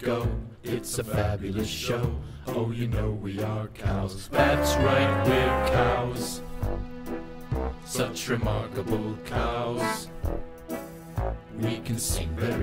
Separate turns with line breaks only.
Go, it's a fabulous show. Oh, you know we are cows. That's right, we're cows. Such remarkable cows. We can sing very